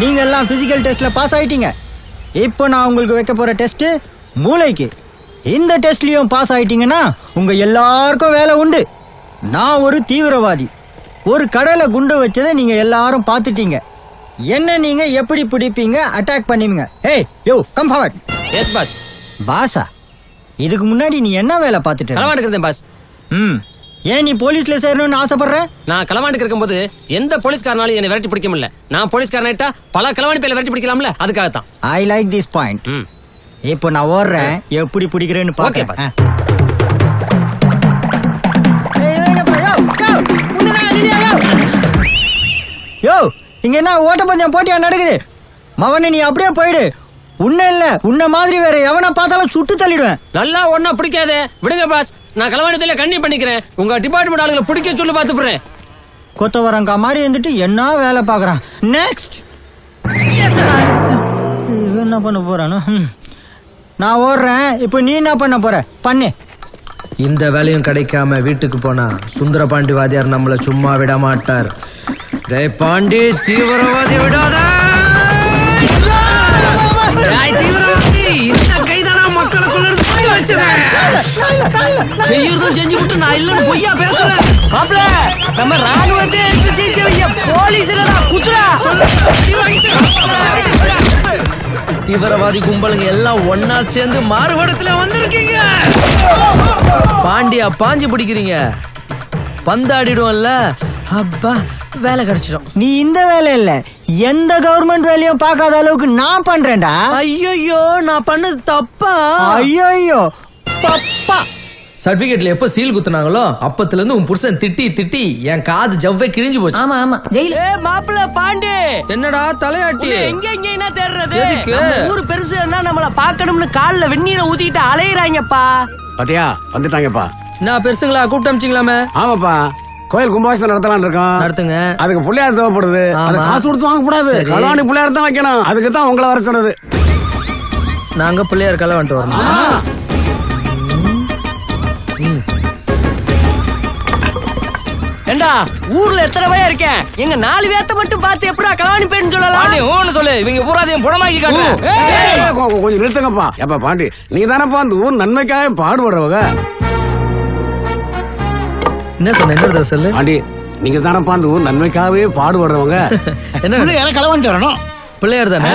நீங்க எல்லாம் பிசிக்கல் டெஸ்ட்ல பாஸ் ஆயிட்டீங்க. இப்போ நான் உங்களுக்கு வைக்க போற டெஸ்ட் மூளைக்கு. இந்த டெஸ்ட்லயும் பாஸ் ஆயிட்டீங்கன்னா உங்க எல்லாருக்கும் வேலை உண்டு. நான் ஒரு தீவிரவாதி. ஒரு கடலை குண்டு வச்சதை நீங்க எல்லாரும் பார்த்துட்டீங்க. என்ன நீங்க எப்படி பிடிப்பீங்க? அட்டாக் பண்ணுவீங்க. ஏய் யோ கம் ஃபார்வர்ட் எஸ் பாஸ் பாஸா இதுக்கு முன்னாடி நீ என்ன வேலை பார்த்துட்டு பாஸ் ம். ஏன் நீ போலீஸ்ல சேரணும்னு ஆசைப்படுற? நான் களவாண்டுக்கு இருக்கும்போது எந்த போலீஸ்காரனாலும் என்னை விரட்டி பிடிக்க முடியல. நான் போலீஸ்காரனாயிட்டா பல களவாணி பேர்ல விரட்டி பிடிக்கலாம்ல? அதுக்காகத்தான். ஐ லைக் திஸ் பாயிண்ட் இப்போ நான் ஓடுறேன். எப்படி பிடிக்கிறேன்னு Okay, பாக்க boss. யோ இங்க என்ன ஓட்டப்பந்தயம் போட்டியா நடக்குது? மவனே நீ அப்படியே போயிடு. உன்ன இல்ல உன்ன மாதிரி வேற எவனை பார்த்தாலும் சுட்டு தள்ளிடுவேன். நல்லா ஒன்னா பிடிக்காதே. விடுங்க பாஸ் நான் களவாணி கண்ணி பண்ணிக்கிறேன். உங்க டிபார்ட்மெண்ட் ஆளுங்களை பிடிக்க சொல்லி பாத்துப்புறேன் கொத்தவரங்கா மாதிரி இருந்துட்டு என்ன வேலை பாக்குறான் நெக்ஸ்ட் என்ன பண்ண போறானோ. நான் ஓடுறேன். இப்போ நீ என்ன பண்ண போற? பண்ணு. இந்த வேலையும் கிடைக்காம வீட்டுக்கு போனா சுந்தர பாண்டி வாதியார் நம்மள சும்மா விட மாட்டார் டேய் பாண்டி தீவிரவாதி விடாத! செய்யறதும் செஞ்சு விட்டு நான் இல்லன்னு பொய்யா பேசுறேன். மாப்ள நம்ம ராணுவத்தை எடுத்து சீச்சு வைக்க போலீஸ் இல்லடா குத்துறா தீவிரவாதி கும்பலுங்க எல்லாம் ஒன்னா சேர்ந்து மாறுபடத்துல வந்திருக்கீங்க. பாண்டியா பாஞ்சு பிடிக்கிறீங்க. பந்தாடிடுவோம்ல அப்பா வேலை கிடைச்சிடும். நீ இந்த வேலை இல்ல. எந்த கவர்மெண்ட் வேலையும் பார்க்காத அளவுக்கு நான் பண்றேன்டா. ஐயோ நான் பண்ணது தப்பா? ஐயோ சர்டிபிகேட்ல எப்ப சீல் குத்துனாங்களோ அப்பத்துல இருந்து உன் புருஷன் திட்டி திட்டி என் காது ஜவ்வே கிழிஞ்சு போச்சு. ஆமா ஆமா. ஜெயில. ஏ மாப்பிள்ள பாண்டி. என்னடா தலையாட்டி? எங்க எங்க என்ன தேடுறது? ஊர் பெருசு என்ன நம்மள பாக்கணும்னு கால்ல வெந்நீரை ஊத்திட்டு அலையறாங்கப்பா. பாத்தியா வந்துட்டாங்கப்பா. நான் பெருசுங்களா கூப்பிட்டு அமிச்சிங்களாமே? ஆமாப்பா கோயில் கும்பாபிஷேகம் நடத்தலாம் இருக்கோம். நடத்துங்க. அதுக்கு பிள்ளையார் தேவைப்படுது. அது. காசு கொடுத்து வாங்க கூடாது. சரி. கல்யாணி பிள்ளையார் தான் வைக்கணும். அதுக்கு தான் உங்களை வர சொன்னது. நாங்க பிள்ளையார் கலை வந்துட்டு வரணும் ஏண்டா? ஊர்ல எத்தனை பையன் இருக்கேன்? எங்க நாலு பேத்த மட்டும் பார்த்து எப்படா கலாணி பேன்னு சொல்லலாம் சொல்லு. இவங்க பூராதையும் புடமாக்கி ஏய், கொ- கொ- கொஞ்சம் நிறுத்துங்கப்பா. எப்பா பாண்டி நீ தானப்பா அந்த ஊர் நன்மைக்காக பாடுபடுறவங்க? என்ன சொன்ன? என்ன சொல்லு? பாண்டி நீங்க தானப்பா அந்த ஊர் நன்மைக்காகவே பாடுபடுறவங்க? என்ன? எனக்கு களவாண்டி வரணும்? பிள்ளையார் தானே?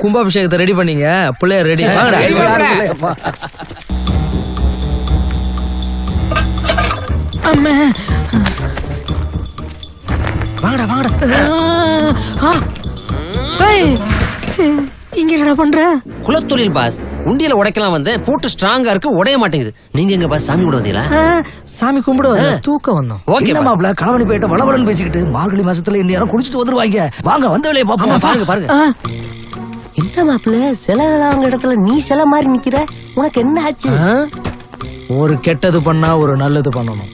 கும்பாபிஷேகத்தை ரெடி பண்ணீங்க. பிள்ளையார் ரெடி வாங்கடா வாங்கடா வாங்கடா இங்க என்னடா பண்ற? குலத்தொழில் பாஸ். உண்டியல உடைக்கலாம் வந்தேன் பூட்டு ஸ்ட்ராங்கா இருக்கு உடைய மாட்டேங்குது. நீங்க எங்க பாஸ் சாமி கூட வந்தீங்களா? சாமி கும்பிட தூக்கம் வந்தோம். ஓகே என்ன மாப்ள கணவனி போயிட்டு வளவளன்னு பேசிக்கிட்டு மார்கழி மாசத்துல இந்த நேரம் குளிச்சுட்டு வந்துருவாங்க? வாங்க வந்த வேலையை பாப்போம் பாருங்க பாருங்க. என்ன மாப்பிள்ள சிலை வாங்க இடத்துல நீ சிலை மாதிரி நிக்கிற? உனக்கு என்ன ஆச்சு? ஒரு கெட்டது பண்ணா ஒரு நல்லது பண்ணணும்.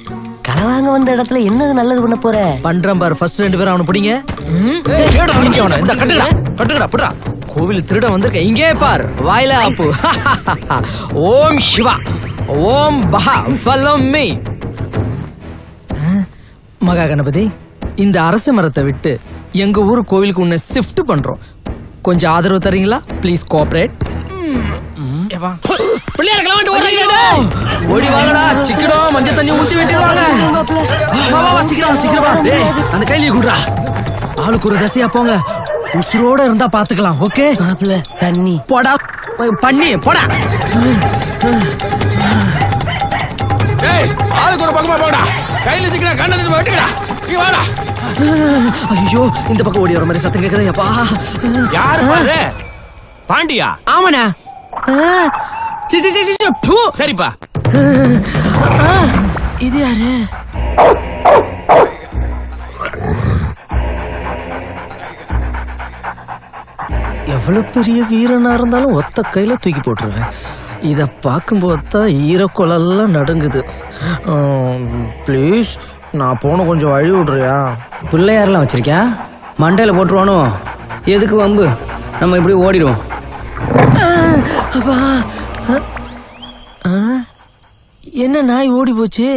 வாங்க வந்த இடத்துல என்னது நல்லது பண்ண போற? பண்றேன் பாரு. ஃபர்ஸ்ட் ரெண்டு பேரும் அவனை பிடிங்க. இந்த கட்டுக்கடா கட்டுக்கடா புடுறா. கோவில் திருட வந்திருக்க. இங்கே பார். வாயில ஆப்பு ஓம் சிவா. ஓம் பஹா me. மகா கணபதி இந்த அரச மரத்தை விட்டு எங்க ஊர் கோவிலுக்கு உன்னை ஷிஃப்ட் பண்றோம். கொஞ்சம் ஆதரவு தரீங்களா? ப்ளீஸ் கோஆபரேட் ஓடுறீங்க ஓடி வாங்கடா சிக்கடம் மஞ்சள் தண்ணி ஊத்தி வெட்டிடுவாங்க. வா வா சீக்கிரம் வா, சீக்கிரம் டேய் அந்த கையில குடுறா ஆளுக்கு ஒரு தசையா போங்க. உசுரோட இருந்தா பாத்துக்கலாம் ஓகே? மாப்பிள்ள தண்ணி. போடா. பண்ணி போடா. ஆளுக்கு ஒரு பக்கமா போடா கையில சிக்கினா கண்ணை வெட்டுக்கடா நீ வாடா. ஐயோ இந்த பக்கம் ஓடி வர மாதிரி சத்தம் கேக்குதா அப்பா. யாரு பாண்டியா? ஆமாண்ணா. சரிப்பா. இது யாரு? எவ்வளவு பெரிய வீரனா இருந்தாலும் ஒத்த கையில தூக்கி போட்டுருவேன். இத பார்க்கும்போது தான் ஈரக்குழல்லாம் நடுங்குது ப்ளீஸ் நான் போன கொஞ்சம் வழி விடுறியா? பிள்ளையாரெல்லாம் வச்சிருக்கியா? மண்டையில போட்டுருவானோ? எதுக்கு வம்பு? நம்ம இப்படி ஓடிடுவோம். அப்பா என்ன நாய் ஓடி போச்சு?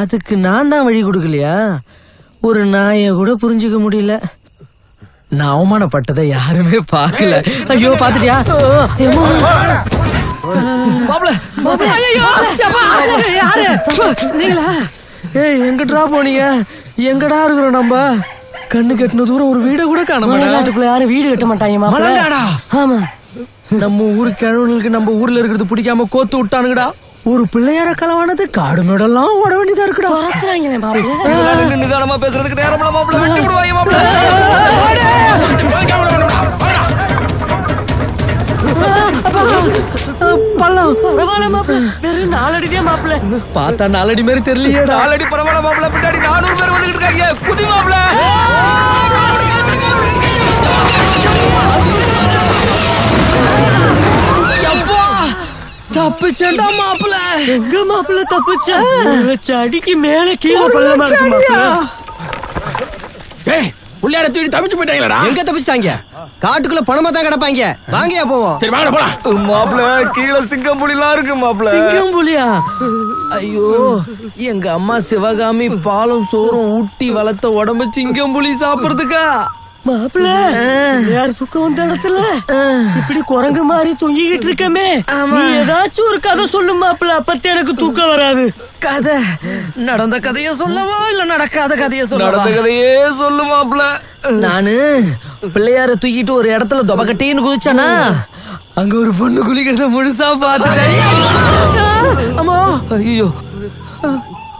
அதுக்கு நான் தான் வழி கொடுக்கலையா? ஒரு நாயை கூட புரிஞ்சுக்க முடியல. நான் அவமானப்பட்டதை யாருமே பார்க்கல. ஐயோ பாத்துட்டியா ஏய் எங்கடா போனீங்க? எங்கடா இருக்கிறோம் நம்ம? கண்ணு கட்டின தூரம் ஒரு வீட கூட காண மலைநாட்டுக்குள்ள யாரும் வீடு கட்ட மாட்டாங்க? ஆமா. நம்ம ஊரு கிழவனுக்கு நம்ம ஊர்ல இருக்கிறது பிடிக்காம கோத்து விட்டானுங்கடா. ஒரு பிள்ளையார களவானது காடு மேடெல்லாம் ஓட வேண்டியதா இருக்குடா. பறக்குறாங்களே மாப்பிள்ள நிதானமா பேசுறதுக்கு நேரம்ல மாப்பிள்ள. வெட்டி விடுவாங்க பள்ளம். பரவாயில்ல மாப்பிள்ள. வெறும் நாலடிதான் மாப்பிள்ள. பார்த்தா நாலடி மாதிரி தெரியலையேடா. நாலடி பரவாயில்ல மாப்பிள்ள. பின்னாடி நானூறு பேர் வந்துகிட்டு இருக்காங்க. குதி மாப்பிள்ள. தப்பிச்சேன்டா மாப்பிள்ள எங்க மாப்பிள்ள தப்பிச்சா? அடிக்கு மேல கீழே பள்ளமா இருக்கு மாப்பிள்ள ஏய் புள்ளையார தூக்கி தப்பிச்சு போயிட்டாங்களா எங்க தப்பிச்சிட்டாங்க? காட்டுக்குள்ள பணமா தான் கிடப்பாங்க. வாங்கயா போவோம். சரி வாங்க போலாம். மாப்பிள்ள கீழே சிங்கம் புலிலாம் இருக்கு மாப்பிள்ள சிங்கம் புலியா ஐயோ எங்க அம்மா சிவகாமி பாலும் சோறும் ஊட்டி வளர்த்த உடம்பு சிங்கம் புலி சாப்பிடுறதுக்கா? மாப்பிள்ள யார் தூக்கம் வந்த இடத்துல இப்படி குரங்கு மாதிரி தொங்கிக்கிட்டு இருக்கமே. நீ ஏதாச்சும் ஒரு கதை சொல்லு மாப்பிள்ள அப்பத்தே எனக்கு தூக்கம் வராது. கதை? நடந்த கதைய சொல்லவா இல்ல நடக்காத கதைய சொல்லவா? நடந்த கதையே சொல்லு மாப்பிள்ள. நானு பிள்ளையார தூக்கிட்டு ஒரு இடத்துல தொபக்கட்டின்னு குதிச்சானா? அங்க ஒரு பொண்ணு குளிக்கிறத முழுசா பாத்துட்டேன் அம்மா ஐயோ.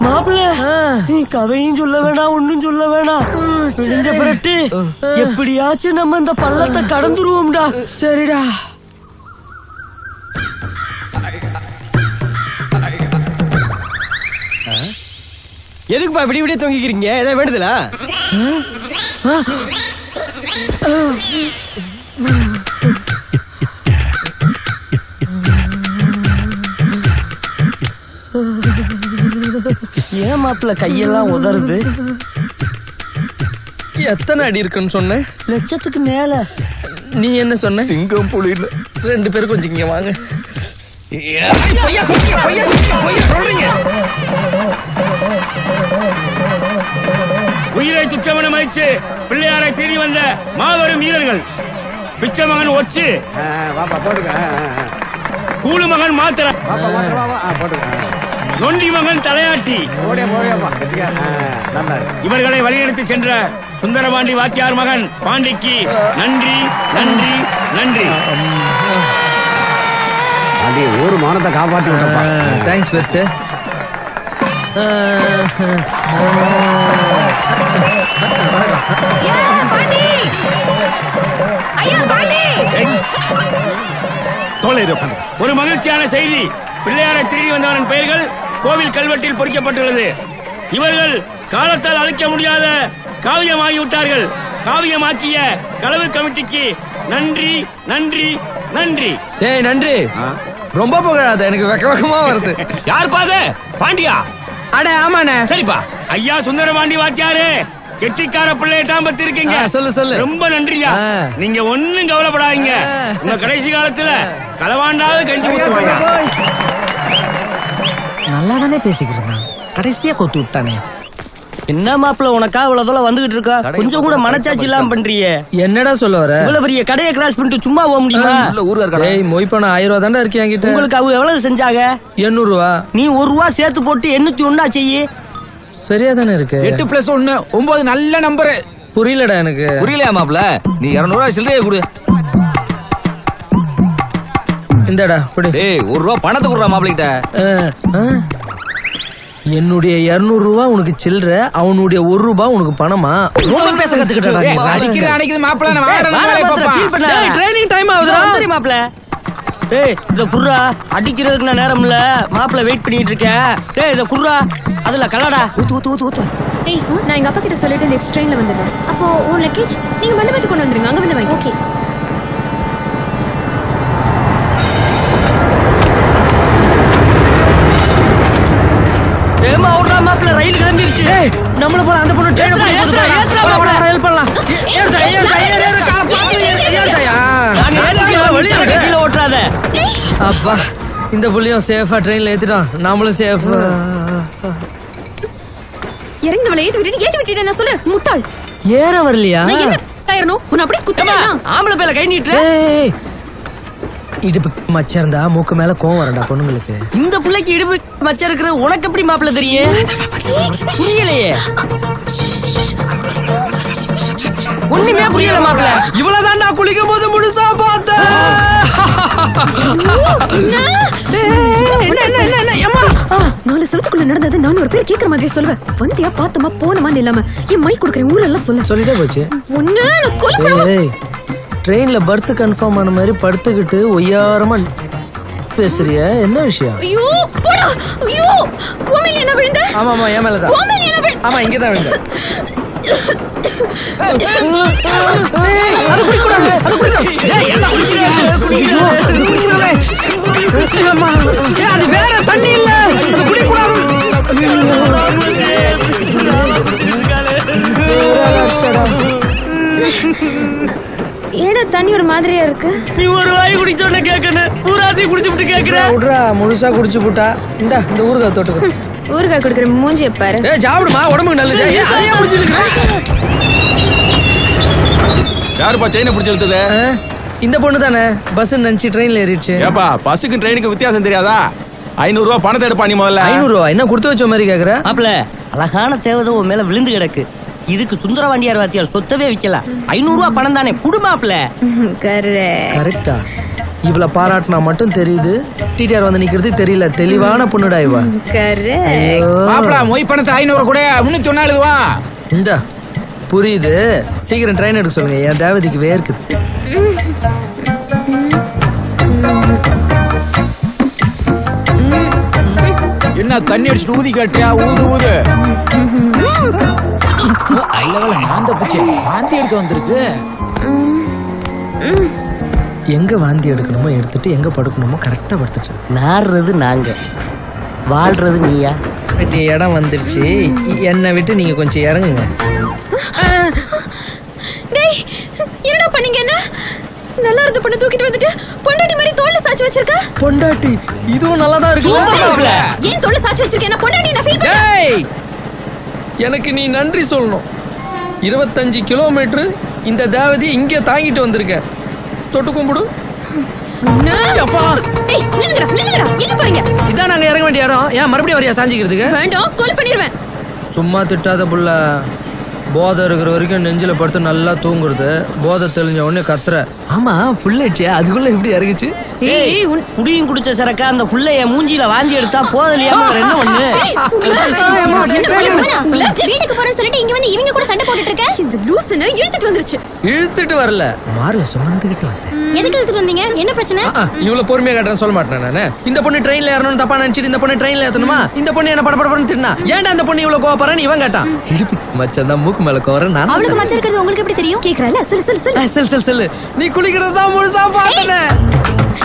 மாப்பிள்ள நீ கதையும் சொல்ல வேணாம் ஒண்ணும் சொல்ல வேணாம். விடிஞ்ச பிறட்டு எப்படியாச்சும் நம்ம இந்த பள்ளத்தை கடந்துருவோம்டா. சரிடா. எதுக்குப்பா இப்படி இப்படியே தொங்கிக்கிறீங்க? ஏதாவது வேண்டுதல? ஏன் மாப்பிள்ள கையெல்லாம் உதறுது. எத்தனை அடி இருக்குன்னு சொன்ன? லட்சத்துக்கு மேல. நீ என்ன சொன்ன? சிங்கம் புலி ரெண்டு பேரும் கொஞ்சம் இங்க வாங்க. உயிரை துச்சமன மதிச்சு பிள்ளையாரை தேடி வந்த மாபெரும் வீரர்கள். ஒச்சு. ஆ, ஆ, ஆ. கூலு மகன் மாத்திர. வாப்பா வாப்பா, வா, வா. ஆ, போட்டுக்க. நொண்டி மகன் தலையாட்டி. இவர்களை வழிநடத்தி சென்ற சுந்தரபாண்டி வாத்தியார் மகன் பாண்டிக்கு நன்றி நன்றி நன்றி. பாண்டி ஊர் மானத்தை காப்பாத்தி தேங்க்ஸ் பெருசு ஒரு மகிழ்ச்சியான செய்தி. பிள்ளையாரை திருடி வந்தவரின் பெயர்கள் கோவில் கல்வெட்டில் பொறிக்கப்பட்டுள்ளது. இவர்கள் காலத்தால் அழிக்க முடியாத காவியமாகிவிட்டார்கள் காவியமாக்கிய களவு கமிட்டிக்கு நன்றி நன்றி நன்றி. ஏய் நன்றி. ரொம்ப புகழாத எனக்கு வெக்க வெக்கமா வருது. யார் பாத பாண்டியா? அட ஆமாண்ணே. சரிப்பா. ஐயா சுந்தரபாண்டி வாத்தியாரே கெட்டிக்கார பிள்ளைய தான் பத்திருக்கீங்க ஆ, சொல்லு, சொல்லு. ரொம்ப நன்றியா. நீங்க ஒண்ணும் கவலைப்படாதீங்க. உங்க கடைசி காலத்துல களவாண்டாவது கஞ்சி ஊத்துவாங்க. நல்லா தானே பேசிக்கிறேன் கடைசியா கொத்து விட்டானே. என்ன மாப்பிள்ள உனக்கா இவ்வளவு தூரம் வந்துகிட்டு இருக்கா? கொஞ்சம் கூட மனச்சாட்சி இல்லாம பண்றியே என்னடா சொல்ல வர? இவ்வளவு பெரிய கடையை கிராஸ் பண்ணிட்டு சும்மா போக முடியுமா? ஏய் மொய்ப்பணம் ஆயிரம் ரூபா தாண்டா இருக்கு என்கிட்ட. உங்களுக்கு அவங்க எவ்வளவு செஞ்சாங்க எண்ணூறு ரூபா நீ ஒரு ரூபா சேர்த்து போட்டு எண்ணூத்தி ஒண்ணா செய்யி. சரியா தானே இருக்கு? எட்டு பிளஸ் ஒன்னு ஒன்பது நல்ல நம்பரு புரியலடா எனக்கு. புரியலையா மாப்ள நீ இருநூறு ரூபாய் சில்லறையை கொடு. இந்தடா புடி டேய் ஒரு ரூபா பணத்தை கொடுறா மாப்பிள்ள கிட்ட ஆ, ஆ. என்னுடைய இருநூறு ரூபா உனக்கு சில்லற அவனுடைய ஒரு ரூபா உனக்கு பணமா? ரொம்ப பேச கத்துக்கிட்டா அடிக்கிறது அடிக்கிறது மாப்பிள்ள நான் வாங்குறேன் வாடா வேலையை மாத்திரை, பாப்பா. டேய், training time ஆகுதுடா. வந்துரு மாப்ள ஏய் இத குர்ரா அடிக்கிறதுக்கு நான் நேரம் இல்ல மாப்பிள வெயிட் பண்ணிட்டு இருக்கேன். டேய் இத குர்ரா அதுல கலடா ஊத்து ஊத்து ஊத்து ஊத்து. ஏய் நான் எங்க அப்பா கிட்ட சொல்லிட்டு நெக்ஸ்ட் ட்ரெயின்ல வந்துடுறேன் அப்போ உன் லக்கேஜ் நீங்க மண்டபத்துக்கு கொண்டு வந்துருங்க. அங்க வந்து வாங்கி. ஓகே அப்பா இந்த புள்ளியும் சேஃபா ட்ரெயின்ல ஏத்திட்டான். நாமளும் சேஃப் இறங்கி நம்மள ஏத்தி விட்டுட்டு ஏத்தி விட்டுட்டு நான் சொல்லு? முட்டாள். ஏற வரலையா? என்ன ஏறணும் உன்னை அப்படியே குத்தமா ஆம்பளை பேல கை நீட்டுற? ஏய், இடுப்பு மச்சம் இருந்தா மூக்கு மேல கோவம் வரண்டா பொண்ணுங்களுக்கு. இந்த பிள்ளைக்கு இடுப்பு மச்சம் இருக்கிறது உனக்கு எப்படி மாப்பிள்ள தெரியும்? புரியலையே. ஒண்ணுமே புரியல மாப்பிள்ள. இவ்வளவுதான் நான் குளிக்கும் போது முழுசா பார்த்தேன். நாலு செவத்துக்குள்ள நடந்தது நான் ஒரு பேர் கேக்குற மாதிரி சொல்லுவேன். வந்தியா பார்த்தமா போனமான்னு இல்லாம. என் மை கொடுக்குறேன் ஊரெல்லாம் சொல்ல. சொல்லிட்டே போச்சு. ஒண்ணு ட்ரெயின்ல பர்த் கன்ஃபார்ம் ஆன மாதிரி படுத்துக்கிட்டு ஒய்யாரமா பேசுறிய. என்ன விஷயம்? ஐயோ போடா. ஐயோ என்ன விழுந்த? ஆமா ஆமா என் என்ன விழுந்த ஆமா இங்கதான் விழுந்த. அது வேற தண்ணி இல்ல குடிக்கூடாது ஏடா தண்ணி ஒரு மாதிரியா இருக்கு? நீ ஒரு வாய் குடிச்சோன்னு கேட்கணும் பூராத்தையும் குடிச்சு விட்டு கேக்குற. விட்றா முழுசா குடிச்சு புட்டா இந்த இந்த ஊருக்கு தொட்டுக்கு ஊறுகாய் கொடுக்குற மூஞ்சிய பாரு. ஏ சாப்பிடுமா? உடம்புக்கு நல்லது. ஏய், அதையே இருக்கிற? யாருப்பா செயினை பிடிச்சி இழுத்தது? இந்த பொண்ணு தானே பஸ் நினைச்சு ட்ரெயின்ல ஏறிடுச்சு. ஏப்பா பஸ்ஸுக்கு ட்ரெயினுக்கு வித்தியாசம் தெரியாதா? ஐநூறு ரூபா பணத்தை எடுப்பா நீ முதல்ல. ஐநூறு ரூபா என்ன கொடுத்து வச்ச மாதிரி கேக்குற? மாப்பிள்ள அழகான தேவதை உன் மேல விழுந்து கிடக்கு. இதுக்கு சுந்தர வாண்டியார் வாத்தியார் சொத்தவே விக்கலாம் ஐநூறு ரூபாய் பணம் தானே? குடு மாப்பிள்ள. கரெக்ட். கரெக்டா. இவள பாராட்டினா மட்டும் தெரியுது. டிடிஆர் வந்து நிக்கிறது தெரியல. தெளிவான பொண்ணுடா இவ. மாப்பிள மொய் பணத்தை ஐநூறு கூட முன்னூத்தி ஒன்னா எழுதுவா இந்தா புரியுது. சீக்கிரம் ட்ரெயின் எடுக்க சொல்லுங்க. என் தேவதைக்கு வேர்க்குது. என்ன தண்ணி அடிச்சுட்டு ஊதி காட்டியா? ஊது ஊது. ஐலவல நான் தப்பிச்சேன் வாந்தி எடுக்க வந்திருக்கு. எங்க வாந்தி எடுக்கணுமோ எடுத்துட்டு எங்க படுக்கணுமோ கரெக்டா படுத்துட்டு. நாடுறது நாங்க. வாழ்றது நீயா? வேண்டிய இடம் வந்துருச்சு. என்னை விட்டு நீங்க கொஞ்சம் இறங்குங்க. டேய் என்னடா பண்ணீங்க என்ன? நல்லா இருந்த பொண்ணு தூக்கிட்டு வந்துட்டு பொண்டாட்டி மாதிரி தோல்ல சாச்சு வச்சிருக்க? பொண்டாட்டி இதுவும் நல்லா தான் இருக்கு ஏன் தோல்ல சாச்சு வச்சிருக்க? என்ன பொண்டாட்டி நான் ஃபீல் டேய் எனக்கு நீ நன்றி சொல்லணும். இருபத்தஞ்சு கிலோமீட்டர் இந்த தேவதி இங்க தாங்கிட்டு வந்திருக்க. தொட்டு கும்பிடு இதான் நாங்க இறங்க வேண்டிய இடம் ஏன் மறுபடியும் வரியா சாஞ்சிக்கிறதுக்கு வேண்டாம் கொலை பண்ணிடுவேன் சும்மா திட்டாத புள்ள போதை இருக்கிற வரைக்கும் நெஞ்சில படுத்து நல்லா தூங்குறது போதை தெளிஞ்ச உடனே கத்துற ஆமா ஃபுல் ஆயிடுச்சு அதுக்குள்ள எப்படி இறங்குச்சு ஏய் உன் குடியும் குடிச்ச சரக்கா அந்த புள்ள என் மூஞ்சில வாந்தி எடுத்தா போதலையா என்ன ஒண்ணு வீட்டுக்கு போறேன்னு சொல்லிட்டு இங்க வந்து இவங்க கூட போட்டுட்டு இருக்க? இந்த லூசுன்னு இழுத்துட்டு வந்துருச்சு. இழுத்துட்டு வரல. மாறு சுமந்துகிட்டு வந்தேன். எதுக்கு இழுத்துட்டு வந்தீங்க? என்ன பிரச்சனை? இவ்வளவு பொறுமையா காட்டுறேன் சொல்ல மாட்டேன் நானு? இந்த பொண்ணு ட்ரெயின்ல ஏறணும்னு தப்பா நினைச்சிட்டு இந்த பொண்ணு ட்ரெயின்ல ஏத்தணுமா? இந்த பொண்ணு என்ன படபடன்னு தின்னா ஏன்டா அந்த பொண்ணு இவ்வளவு கோவப்படுறன்னு இவன் கேட்டான். இடுப்பு மச்சான் தான் மூக்கு மேல கோவற நான் அவளுக்கு மச்சம் இருக்கிறது உங்களுக்கு எப்படி தெரியும்? கேக்குறல சொல்லு சொல்லு சொல்லு. செல் செல் செல் நீ குளிக்கிறது தான் முழுசா பார்த்தனே.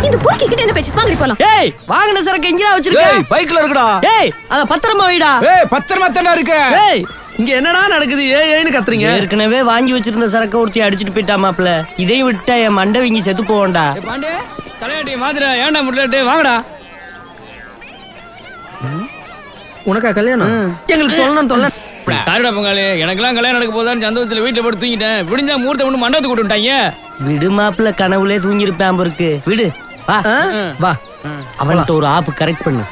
இந்த பொறுக்கி கிட்ட என்ன பேச்சு? வாங்கடி போலாம். ஏய் வாங்கின சரக்கு எங்கடா வச்சிருக்க? ஏய் பைக்ல இருக்குடா. ஏய் அத பத்திரமா வைடா. ஏய் பத்திரமா தானே இருக்கு? ஏய் இங்க என்னடா நடக்குது? ஏய் ஏன்னு கத்துறீங்க? ஏற்கனவே வாங்கி வச்சிருந்த சரக்க ஒருத்தி அடிச்சிட்டு போயிட்டா மாப்ள இதையும் விட்டா என் மண்டை வீங்கி செத்து போவோண்டா பாண்டே தலையாட்டி மாதிரி ஏன்டா முடியல வாங்கடா. உனக்கா கல்யாணம்? எங்களுக்கு சொல்லணும் தொல்ல சாரிடா பொங்காலி எனக்கெல்லாம் கல்யாணம் நடக்க போதான்னு சந்தோஷத்துல வீட்டுல போட்டு தூங்கிட்டேன். விடிஞ்சா மூர்த்த ஒண்ணு மண்டபத்துக்கு கூட்டு விட்டாங்க விடு மாப்ள கனவுலே தூங்கி இருப்பேன் இருக்கு விடு. வா? வா. அவன்கிட்ட ஒரு ஆப்பு கரெக்ட் பண்ணு.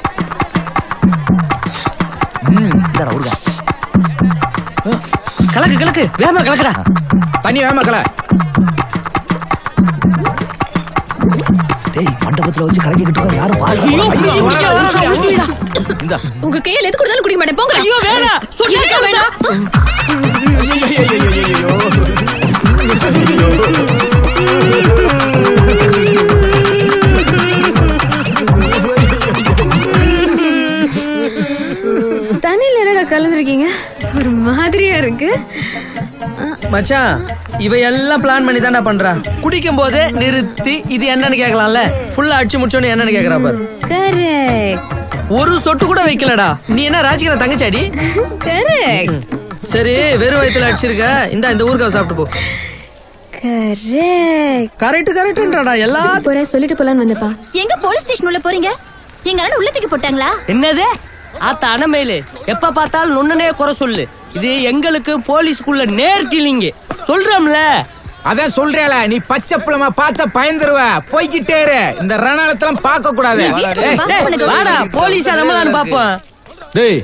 ஊறுகாய். கலக்கு கலக்கு. வேகமா கலக்குடா. தண்ணி வேமா கல. டேய் மண்டபத்துல வச்சு கலக்கிக்கிட்டு யாரும் உங்க கையில எது கொடுத்தாலும் குடிக்க மாட்டேன். போங்க ஐயோ வேணாம். மச்சான் இவ எல்லாம் பிளான் பண்ணி தான்டா பண்றா. குடிக்கும் போதே நிறுத்தி இது என்னன்னு கேட்கலாம்ல ஃபுல்லா அடிச்சு முடிச்சோன்னு என்னன்னு கேக்குறா பாரு. கரெக்ட் ஒரு சொட்டு கூட வைக்கலடா. நீ என்ன ராஜிக்கிற தங்கச்சாடி? கரெக்ட் சரி வெறும் வயித்துல அடிச்சிருக்க. இந்த இந்த ஊருக்காக சாப்பிட்டு போ. கரெக்ட் கரெக்ட் கரெக்ட்ன்றாடா எல்லா போற சொல்லிட்டு போலான்னு வந்தப்பா எங்க போலீஸ் ஸ்டேஷன் உள்ள போறீங்க? எங்க அண்ணன் உள்ள தூக்கி போட்டாங்களா? என்னது? ஆத்த அனமேலு எப்ப பார்த்தாலும் நொன்னனே குறை சொல்லு. இது எங்களுக்கு போலீஸ்க்குள்ள நேர்கிலிங்க சொல்றோம்ல. அதான் சொல்றேல நீ பச்சை புலமா பார்த்த பயந்துருவ. போய்கிட்டே இரு. இந்த ரணாலத்தெல்லாம் பார்க்க கூடாது. வாடா போலீஸா நம்மளான்னு பாப்போம் டேய்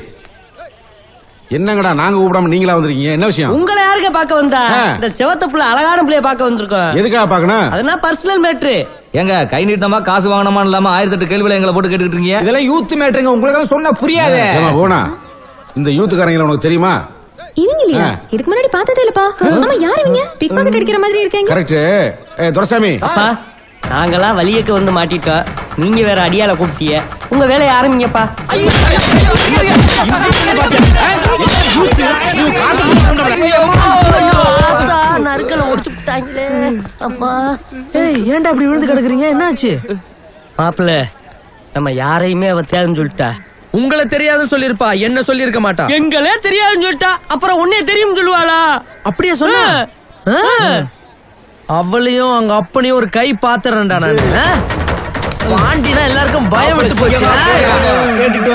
என்னங்கடா நாங்க கூப்பிடாம நீங்களா வந்திருக்கீங்க? என்ன விஷயம்? உங்களை யாருக்க பார்க்க வந்தா. இந்த செவத்த புள்ள அழகான பிள்ளைய பார்க்க வந்திருக்கோம். எதுக்காக பாக்கணும் அதெல்லாம் பர்சனல் மேட்ரு ஏங்க கை நீட்டமா காசு வாங்கணுமா இல்லாம ஆயிரத்தி எட்டு கேள்வியில எங்களை போட்டு கேட்டுக்கிட்டு இருக்கீங்க? இதெல்லாம் யூத் மேட்டருங்க உங்களுக்கு சொன்னா புரியாது. போனா. இந்த யூத்துக்காரங்களை உனக்கு தெரியுமா? இவங்க இல்லையா. இதுக்கு முன்னாடி பார்த்ததே இல்லப்பா. ஆமா யார் இவங்க? பிக் பாக்கெட் அடிக்கிற மாதிரி இருக்காங்க. கரெக்ட் ஏ துரசாமி. அப்பா நாங்கெல்லாம் வலியக்க வந்து மாட்டிட்டோம் நீங்க வேற அடியால கூப்பிட்டிய. உங்க வேலையை ஆரம்பிங்கப்பா நறுக்கல ஒடிச்சு விட்டாங்களே அம்மா ஏய் ஏன்டா அப்படி விழுந்து கிடக்குறீங்க? என்னாச்சு? மாப்பிள்ள நம்ம யாரையுமே அவ தேவைன்னு சொல்லிட்டா. உங்களை தெரியாதுன்னு சொல்லிருப்பா என்ன சொல்லிருக்க மாட்டா. எங்களே தெரியாதுன்னு சொல்லிட்டா. அப்புறம் உன்னே தெரியும் சொல்லுவாளா? அப்படியே சொன்னா? ஆ. அவளையும் அவங்க அப்பனையும் ஒரு கை பாத்துறேன்டா நான். பாண்டினா எல்லாருக்கும் பயம் விட்டு போச்சு. கேட்டுட்டு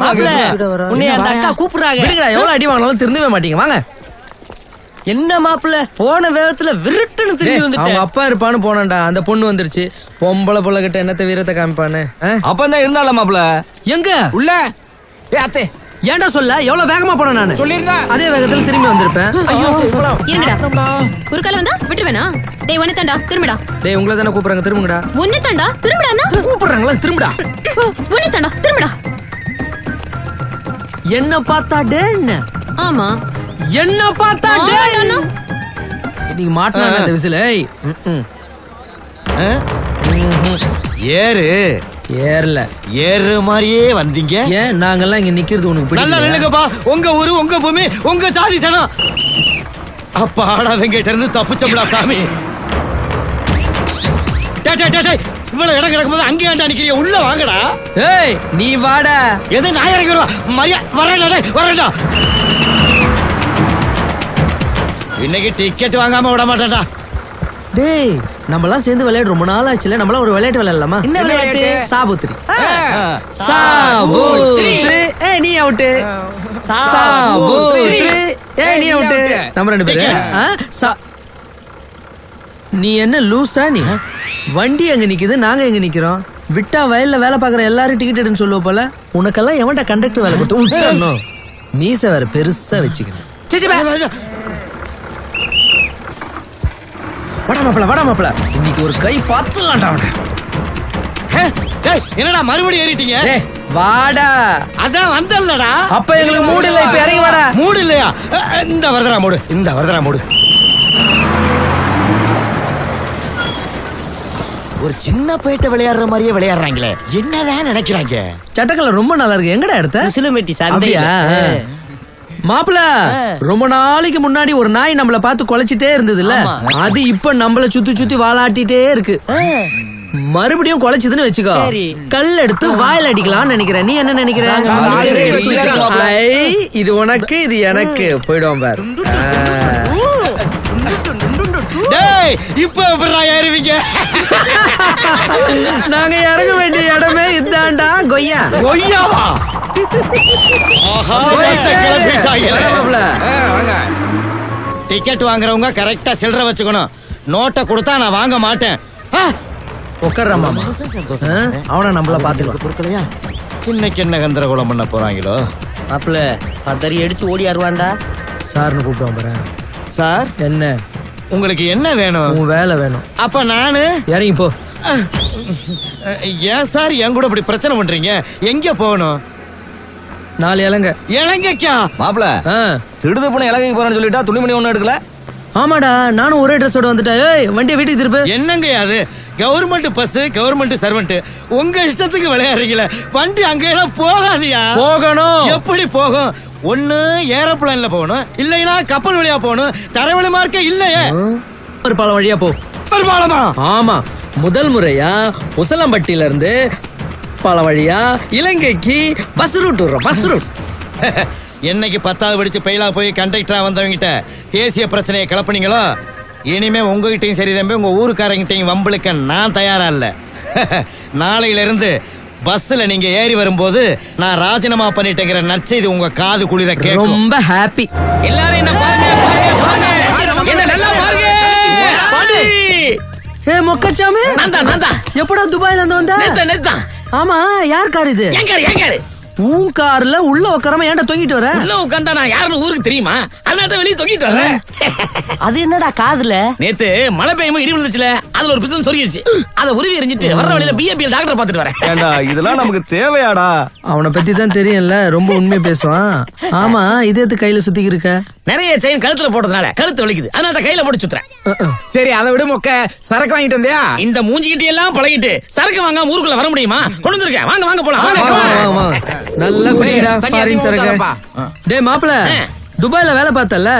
மாப்பிள்ள உன்னை அந்த அக்கா கூப்பிடுறாங்க. எவ்வளவு அடி வாங்கினாலும் திருந்தவே மாட்டீங்க. வாங்க. என்ன மாப்பிள்ள? போன வேகத்துல விருட்டுன்னு திரும்பி டேய், அவங்க அப்பா இருப்பான்னு போனான்டா. அந்த பொண்ணு வந்துருச்சு. பொம்பளை புள்ள கிட்ட என்னத்த வீரத்தை காமிப்பானு ஆ? அப்ப தான் இருந்தால மாப்பிள எங்க? உள்ள. ஏ அத்தே ஏன்டா சொல்ல? எவ்வளவு வேகமா போன நானு? சொல்லிருந்தா அதே வேகத்துல திரும்பி வந்திருப்பேன். இருங்கடா. குறுக்கால வந்தா விட்டுருவேனா? டேய் ஒன்னு தாண்டா. திரும்படா. டேய் உங்களை தானே கூப்பிடுறாங்க. திரும்புங்கடா. ஒன்னு தாண்டா. திரும்படானா கூப்பிடுறாங்களா? திரும்புடா. ஒன்னு தாண்டா. திரும்படா. என்ன பார்த்தா டேன்னு ஆமா. என்ன பார்த்தா. இன்னைக்கு மாட்டினா அந்த விசில். ஏறு. ஏறல. ஏறு மாதிரியே வந்தீங்க. ஏன்? நாங்கெல்லாம் இங்க நிக்கிறது உனக்கு நல்லா நில்லுங்கப்பா. உங்க ஊரு உங்க பூமி உங்க சாதி சனம் அப்ப ஆடாதங்க இருந்து தப்பிச்சோம்டா சாமி. டேய், டேய், டேய், டேய், இவ்வளவு இடம் கிடக்கும்போது அங்கே ஏன்டா நிக்கிறீங்க உள்ள வாங்கடா. ஏய் நீ வாடா. எது நான் இறங்கி வருவா மரியா வரேன்டா டேய், வரேன்டா. இன்னைக்கு டிக்கெட் வாங்காம விட மாட்டேன்டா. டேய் நம்ம எல்லாம் சேர்ந்து விளையாட ரொம்ப நாள் ஆச்சுல நம்மளாம் ஒரு விளையாட்டு விளையாடலாமா? என்ன விளையாட்டு? சாபுத்திரி. சாபுத்திரி. ஏய் நீ அவுட்டு. சாபுத்திரி. ஏய் நீ அவுட்டு. நம்ம ரெண்டு பேரும் நீ என்ன லூசா நீ? வண்டி எங்க நிக்குது? நாங்க எங்க நிக்கிறோம்? விட்டா வயல்ல வேலை பாக்குற எல்லாரும் டிக்கெட் எடுன்னு சொல்லுவ போல. உனக்கெல்லாம் எவன்டா கண்டக்டர் வேலை கொடுத்து? மீச வேற பெருசா வச்சுக்கணும் வாடா மாப்பிள வாடா மாப்பிள. இன்னைக்கு ஒரு கை பார்த்துலாம்டா அவனை. என்னடா மறுபடியும் ஏறிட்டீங்க? வாடா. அதான் வந்தல்லடா அப்ப எங்களுக்கு மூடு இல்ல இப்ப இறங்கி வாடா. மூடு இல்லையா? இந்த வரதரா மூடு இந்த வரதரா மூடு. ஒரு சின்ன பேட்டை விளையாடுற மாதிரியே விளையாடுறாங்களே. என்னதான் நினைக்கிறாங்க? சட்டக்கலை ரொம்ப நல்லா இருக்கு. எங்கடா எடுத்த? சிலுமெட்டி சந்தை மாப்பிள ரொம்ப நாளைக்கு முன்னாடி ஒரு நாய் நம்மள பார்த்து குலைச்சிட்டே ஆமா. அது இப்ப நம்மள சுத்தி சுத்தி வாலாட்டிட்டே இருக்கு. மறுபடியும் குலைச்சதுன்னு வச்சுக்கோ. கல் எடுத்து வாயில அடிக்கலாம்னு நினைக்கிறேன். நீ என்ன நினைக்கிற? இது உனக்கு இது எனக்கு. போயிடுவோம் பாரு. டேய் இப்ப ஏறுவீங்க? நாங்க இறங்க வேண்டிய இடமே இதாண்டா கொய்யா. கொய்யாவா. டிக்கெட் வாங்குறவங்க கரெக்டா சில்லற வச்சுக்கணும். நோட்டை கொடுத்தா நான் வாங்க மாட்டேன். ஆ, உட்கார்ற மாமா. ஆ, அவனை நம்மள பாத்துக்கலாம் இன்னைக்கு என்ன கந்தரகோலம் பண்ண போறாங்களோ? மாப்பிள்ள பதறி அடிச்சு ஓடியாருவான்டா சார்னு கூப்பிடுவான் பாரு சார்? என்ன? உங்களுக்கு என்ன வேணும்? உன் வேலை வேணும். அப்ப நானு? இறங்கி போ. ஏன் சார் என் கூட இப்படி பிரச்சனை பண்றீங்க? எங்க போகணும்? நாலு இலங்க. இலங்கைக்கா? மாப்பிள. திடுது போன இலங்கைக்கு போறேன்னு சொல்லிட்டா துணிமணி ஒண்ணும் எடுக்கல? ஆமாடா நானும் ஒரே ட்ரெஸ்ஸோட வந்துட்டேன். ஏய் வண்டியை வீட்டுக்கு திருப்பு. என்னங்க அது? கவர்மெண்ட் பஸ் கவர்மெண்ட் சர்வெண்ட் உங்க இஷ்டத்துக்கு விளையாடுறீங்களே வண்டி அங்கெல்லாம் போகாதியா? போகணும். எப்படி போகும்? ஒண்ணு ஏரோப்ளேன்ல போகணும். இல்லைன்னா கப்பல் வழியா போகணும். தரைவழி மார்க்க இல்லையே. ஒரு பல வழியா போ. பெரும்பாலமா? ஆமா. முதல் முறையா உசலம்பட்டியில இருந்து பல வழியா இலங்கைக்கு பஸ் ரூட் விடுறோம் பஸ் ரூட் என்னைக்கு பத்தாவது படிச்சு பெயிலா போய் கண்டக்டரா வந்தவங்கிட்ட தேசிய பிரச்சனையை கிளப்புனீங்களோ? இனிமே உங்ககிட்டயும் சரி தம்பி உங்க ஊருக்காரங்கிட்டையும் வம்பளுக்க நான் தயாரா இல்ல. நாளையில இருந்து பஸ்ல நீங்க ஏறி வரும்போது நான் ராஜினாமா பண்ணிட்டேங்கிற நற்செய்தி உங்க காது குளிர கேட்கும். ரொம்ப ஹாப்பி எல்லாரும் என்ன பாருங்க பாருங்க, பாருங்க. என்ன நல்லா பாருங்க. ஏ மொக்கச்சாமி. நான் தான் நான் தான். எப்படா துபாயில இருந்து வந்த? நேத்தா நேத்தா ஆமா யார் கார் இது? என் கார் என் கார். உன் கார்ல உள்ள உட்காராம ஏன்டா தொங்கிட்டு வர? உள்ள உட்காந்தா நான் யாருன்னு ஊருக்கு தெரியுமா? அதனால தான் வெளியே தொங்கிட்டு வரேன். அது என்னடா காதுல? நேத்து மழை பெய்யும்போது இடி விழுந்துச்சுல அதுல ஒரு பிசன் சொருகிடுச்சு அதை உருவி எரிஞ்சிட்டு வர்ற வழியில பிஎப்பிஎல் டாக்டர் பாத்துட்டு வரேன். ஏண்டா இதெல்லாம் நமக்கு தேவையாடா? அவனை பத்தி தான் தெரியும்ல ரொம்ப உண்மையை பேசுவான். ஆமா இது எது கையில சுத்திக்கு இருக்க? நிறைய செயின் கழுத்துல போட்டதுனால கழுத்து வலிக்குது. அதனால தான் கையில போட்டு சுத்துறேன். சரி அதை விட மொக்க. சரக்கு வாங்கிட்டு வந்தியா? இந்த மூஞ்சிக்கிட்டி எல்லாம் பழகிட்டு சரக்கு வாங்காம ஊருக்குள்ள வர முடியுமா? கொண்டு வந்திருக்கேன். வாங்க வாங்க போலாம். வாங்க, நல்லா தண்ணி ஃபாரின் சரக்கு. டேய் மாப்பிள துபாய்ல வேலை பார்த்தல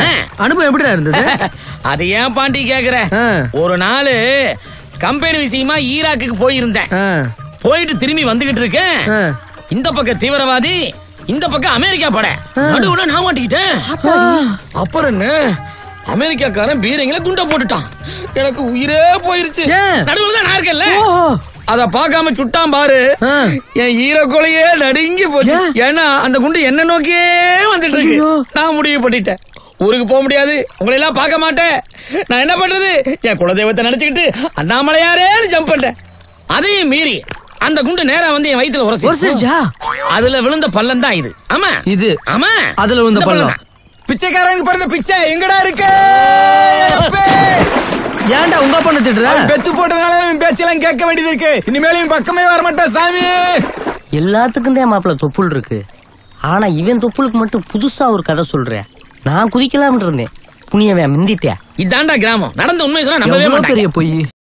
அனுபவம் எப்படிடா இருந்தது? அது ஏன் பாண்டி கேக்குற. ஒரு நாள் கம்பெனி விஷயமா ஈராக்குக்கு போயிருந்தேன். போயிட்டு திரும்பி வந்துகிட்டு இருக்கேன். இந்த பக்கம் தீவிரவாதி இந்த பக்கம் அமெரிக்கா படை. நடுவுல நான் மாட்டிக்கிட்டேன். அப்புறம் என்ன? அமெரிக்காக்காரன் பீரங்கில குண்ட போட்டுட்டான். எனக்கு உயிரே போயிருச்சு? நடுவுல தான் நான் இருக்கேன்ல. அத பார்க்காம சுட்டான் பாரு. என் ஈர கொலையே நடுங்கி போச்சு. ஏன்னா அந்த குண்டு என்ன நோக்கியே வந்துட்டு இருக்கு. நான் முடிவு பண்ணிட்டேன். ஊருக்கு போக முடியாது. உங்களை எல்லாம் பார்க்க மாட்டேன். நான் என்ன பண்றது? என் குலதெய்வத்தை நினைச்சுக்கிட்டு அண்ணாமலையாரே ஜம்ப் பண்ணிட்டேன். அதையும் மீறி அந்த குண்டு நேரா வந்து என் வயித்துல உரசி. உரசிருச்சா? அதுல விழுந்த பள்ளம் தான் இது. ஆமா. இது. ஆமா. அதுல விழுந்த பள்ளம். பிச்சைக்காரங்க பிறந்த பிச்சை எங்கடா இருக்கு? ஏன்டா உங்க பொண்ணு திட்டுற? பெத்து போட்டதுனால பேச்செல்லாம் கேட்க வேண்டியது இருக்கு. இனிமேலும் இவன் பக்கமே வர மாட்டான் சாமி. எல்லாத்துக்கும் தான் மாப்பிள தொப்புள் இருக்கு. ஆனா இவன் தொப்புளுக்கு மட்டும் புதுசா ஒரு கதை சொல்றேன் நான் குதிக்கலாம்னு இருந்தேன். புனியவன் மிந்திட்டியா இதாண்டா கிராமம். நடந்த உண்மை சொன்னா நம்பவே பெரிய பொய்?